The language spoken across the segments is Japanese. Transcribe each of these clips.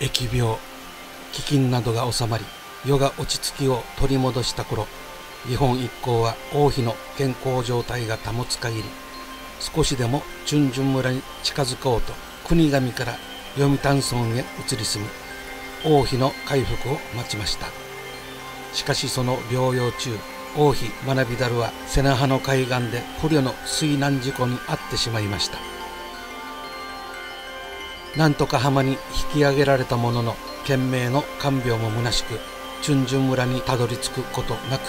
疫病飢饉などが収まり世が落ち着きを取り戻した頃日本一行は王妃の健康状態が保つ限り少しでも順々村に近づこうと国神から読谷村へ移り住み王妃の回復を待ちました。しかしその療養中王妃学びだるは瀬那覇の海岸で不慮の水難事故に遭ってしまいました。なんとか浜に引き上げられたものの懸命の看病も虚しく順々村にたどり着くことなく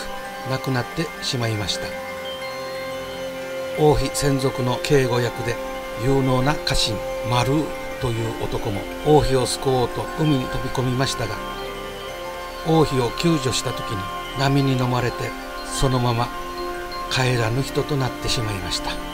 亡くなってしまいました。王妃専属の警護役で有能な家臣丸という男も王妃を救おうと海に飛び込みましたが王妃を救助した時に波に飲まれてそのまま帰らぬ人となってしまいました。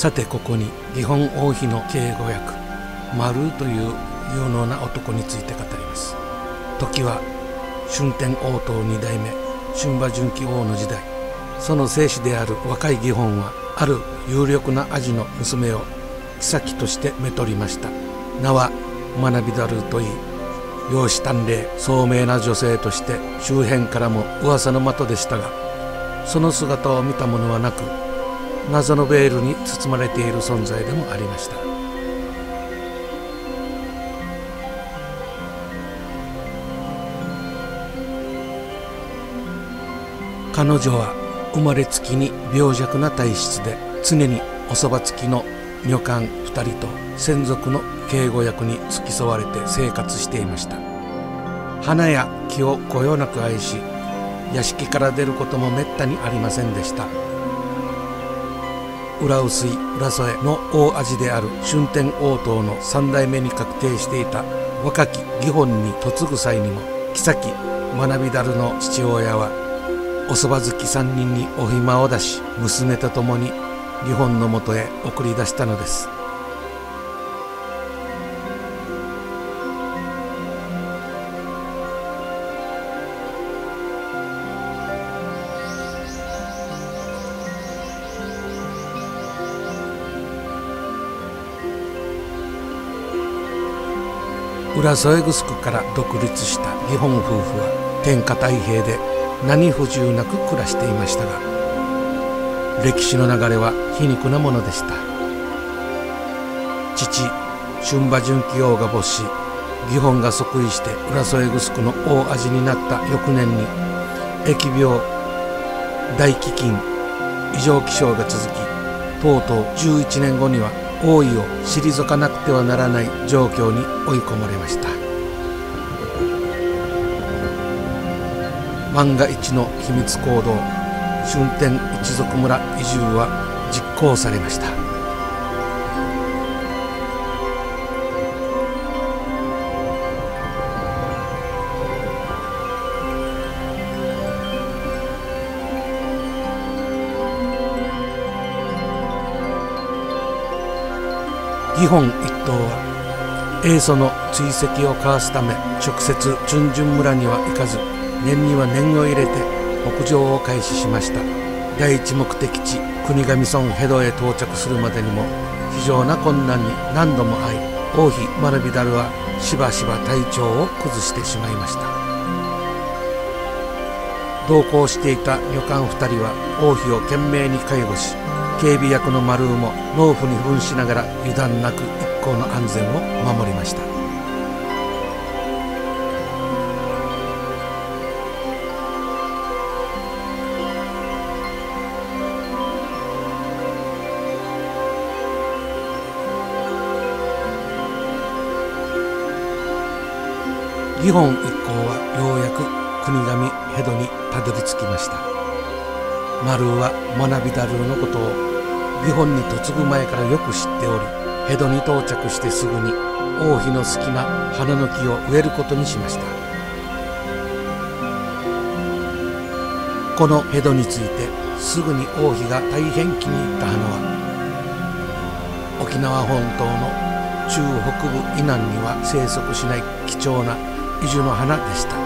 さてここに日本王妃の警護役丸という有能な男について語ります。時は春天王党二代目春馬純喜王の時代。その正子である若い義本はある有力なアジの娘を妃としてめとりました。名は学びだるといい容姿端麗聡明な女性として周辺からも噂の的でしたがその姿を見た者はなく謎のベールに包まれている存在でもありました。彼女は生まれつきに病弱な体質で常におそば付きの女官2人と専属の警護役に付き添われて生活していました。花や木をこよなく愛し屋敷から出ることもめったにありませんでした。浦臼井浦添の大味である春天応答の三代目に確定していた若き義本に嫁ぐ際にも妃学びだるの父親はおそば好き3人にお暇を出し娘と共に義本のもとへ送り出したのです。浦添城から独立した日本夫婦は天下太平で何不自由なく暮らしていましたが歴史の流れは皮肉なものでした。父春馬純喜王が没し義本が即位して浦添城の大味になった翌年に疫病大飢饉異常気象が続きとうとう11年後には王位を退かなくてはならない状況に追い込まれました。万が一の秘密行動春天一族村移住は実行されました。義本一党は英祖の追跡をかわすため直接順々村には行かず念には念を入れて北上を開始しました。第一目的地国頭村ヘドへ到着するまでにも非常な困難に何度も会い王妃マルビダルはしばしば体調を崩してしまいました。同行していた。女官2人は王妃を懸命に介護し警備役の丸も農夫に扮しながら油断なく一行の安全を守りました。義本一行はようやく国神ヘドにたどり着きました。丸は学びだるのことを義本に嫁ぐ前からよく知っておりヘドに到着してすぐに王妃の好きな花の木を植えることにしました。このヘドについてすぐに王妃が大変気に入った花は沖縄本島の中北部以南には生息しない貴重な移住の花でした。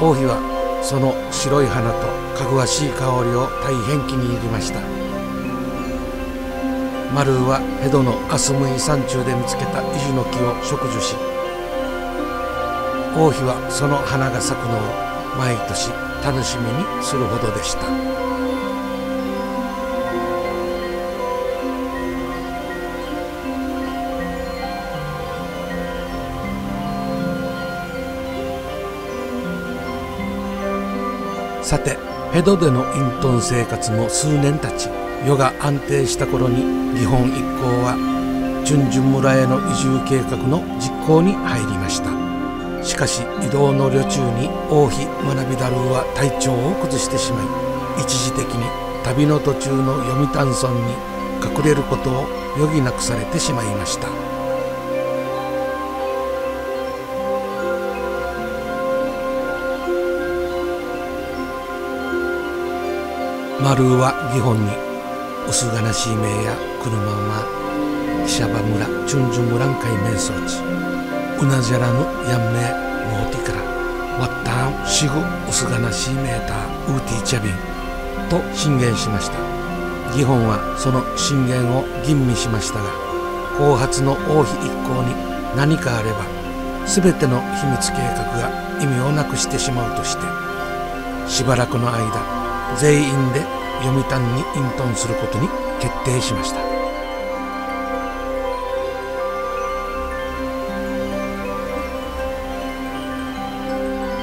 王妃はその白い花とかぐわしい香りを大変気に入りましたマルーは江戸のアスムイ山中で見つけたイジの木を植樹し王妃はその花が咲くのを毎年楽しみにするほどでした。さて江戸での隠遁生活も数年経ち世が安定した頃に日本一行は順々村への移住計画の実行に入りました。しかし移動の旅中に王妃学びだるは体調を崩してしまい一時的に旅の途中の読谷村に隠れることを余儀なくされてしまいました。丸は義本に薄悲しい名や車馬記者場村チュンジュ村ん海面装置うなじゃらぬやんめモーティからワッタンシグ薄悲しいメーターウーティーチャビン。と進言しました。義本はその進言を吟味しましたが後発の王妃一行に何かあれば全ての秘密計画が意味をなくしてしまうとしてしばらくの間全員で読谷に隠遁することに決定しました。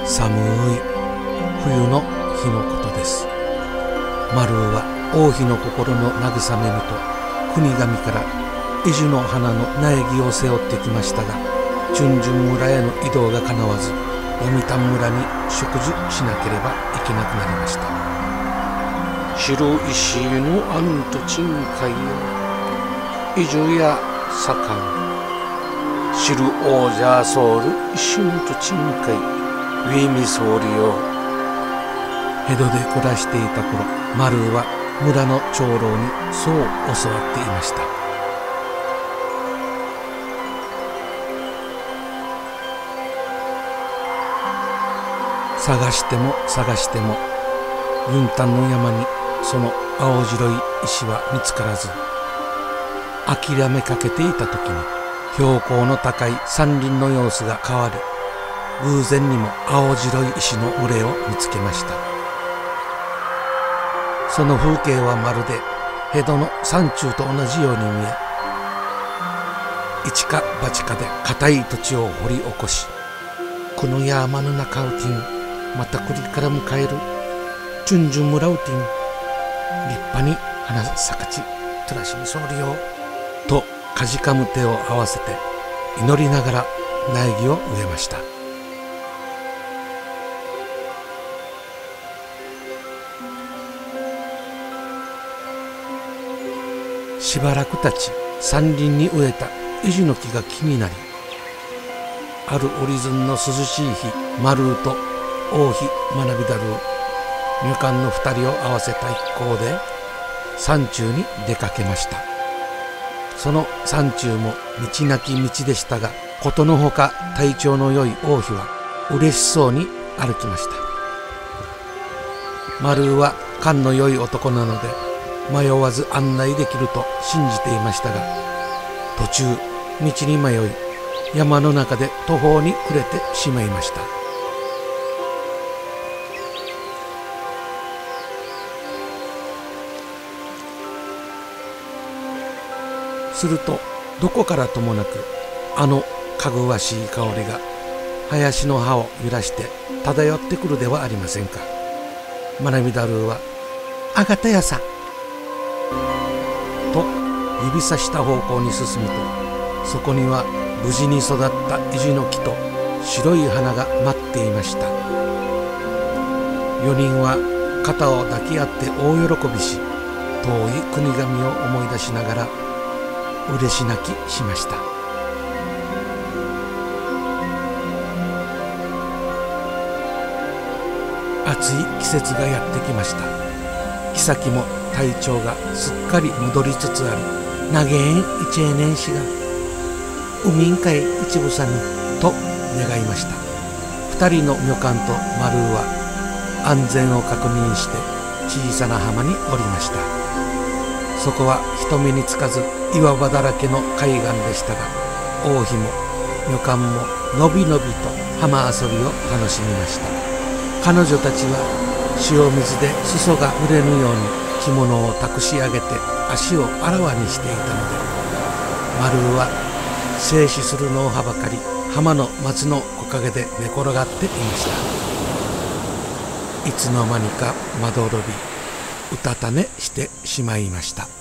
寒い冬の日のことです。丸尾は王妃の心の慰めぬと国神から移住の花の苗木を背負ってきましたが順々村への移動がかなわず読谷村に植樹しなければいけなくなりました。白石のあんとちんかいよ。移住や盛ん。知る王者ソウル石んとちんかい。ウィミソウリよ。江戸で暮らしていた頃マルーは村の長老にそう教わっていました。探しても探してもユンタンの山にその青白い石は見つからず諦めかけていた時に標高の高い山林の様子が変わり偶然にも青白い石の群れを見つけました。その風景はまるで江戸の山中と同じように見え一か八かで硬い土地を掘り起こしこの山の中をティンまた栗から迎えるチュンジュン村をティン派に花咲かちトラシに総理よとかじかむ手を合わせて祈りながら苗木を植えました。しばらく経ち山林に植えたイジの木が気になりある折り寸の涼しい日丸と王妃学びだる入管の2人を合わせた一行で山中に出かけました。その山中も道なき道でしたがことのほか体調の良い王妃は嬉しそうに歩きました。丸は勘の良い男なので迷わず案内できると信じていましたが途中道に迷い山の中で途方に暮れてしまいました。するとどこからともなくあのかぐわしい香りが林の葉を揺らして漂ってくるではありませんか。学びだるは「あがたやさ」と指さした方向に進むとそこには無事に育ったイジの木と白い花が待っていました。4人は肩を抱き合って大喜びし遠い国神を思い出しながら嬉し泣きしました。暑い季節がやってきました。妃も体調がすっかり戻りつつある。長えん一永年氏が海ん会一部さぬと願いました。二人の女官と丸は安全を確認して小さな浜に降りました。そこは人目につかず岩場だらけの海岸でしたが王妃も女官ものびのびと浜遊びを楽しみました。彼女たちは塩水で裾が触れぬように着物を託し上げて足をあらわにしていたので丸は静止するのをはばかり浜の松の木陰で寝転がっていました。いつの間にかまどろびうたた寝してしまいました。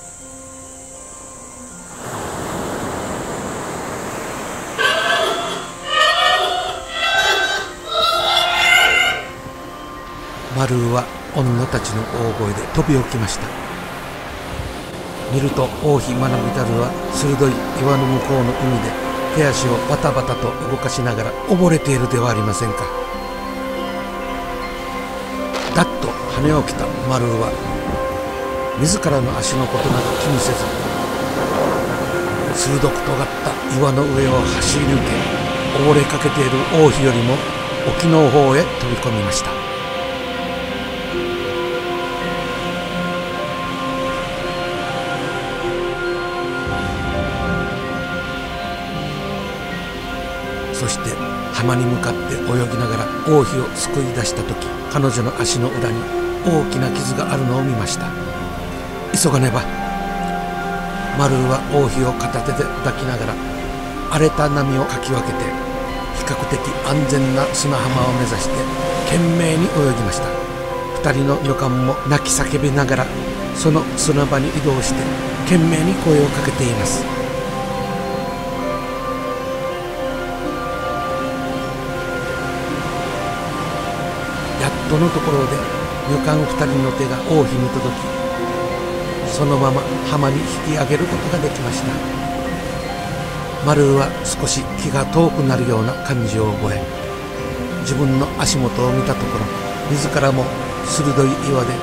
丸は女たちの大声で飛び起きました。見ると王妃学びたるは鋭い岩の向こうの海で手足をバタバタと動かしながら溺れているではありませんか。だっと跳ね起きた丸は自らの足のことなど気にせず鋭く尖った岩の上を走り抜け溺れかけている王妃よりも沖の方へ飛び込みました。そして浜に向かって泳ぎながら王妃を救い出した時彼女の足の裏に大きな傷があるのを見ました。急がねばマルーは王妃を片手で抱きながら荒れた波をかき分けて比較的安全な砂浜を目指して懸命に泳ぎました。2人の女官も泣き叫びながらその砂場に移動して懸命に声をかけています。とのところで女官2人の手が王妃に届きそのまま浜に引き上げることができました。マルーは少し気が遠くなるような感じを覚え自分の足元を見たところ自らも鋭い岩で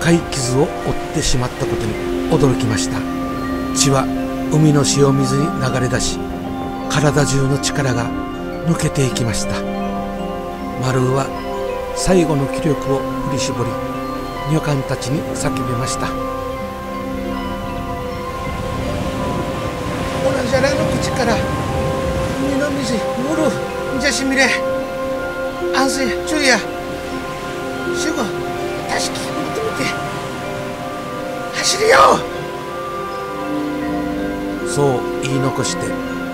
深い傷を負ってしまったことに驚きました。血は海の塩水に流れ出し体中の力が抜けていきました。マルーは最後の気力を振り絞り女官たちに叫びました。オラじゃらの口から海の水むるんじゃしみれ。安静注意や主語たしき見てみて。走るよ。そう言い残して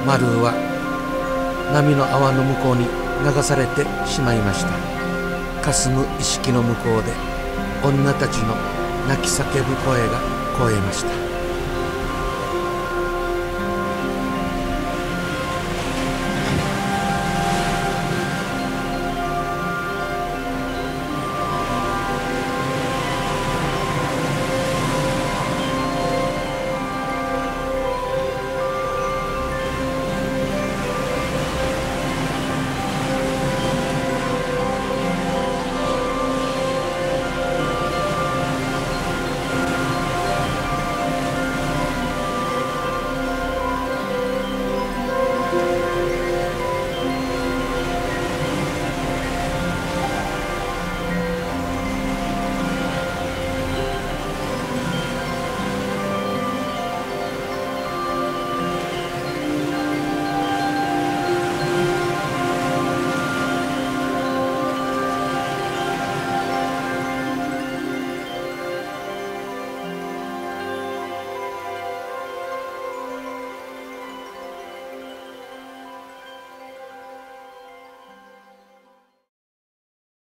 マルーは波の泡の向こうに流されてしまいました霞む意識の向こうで女たちの泣き叫ぶ声が聞こえました。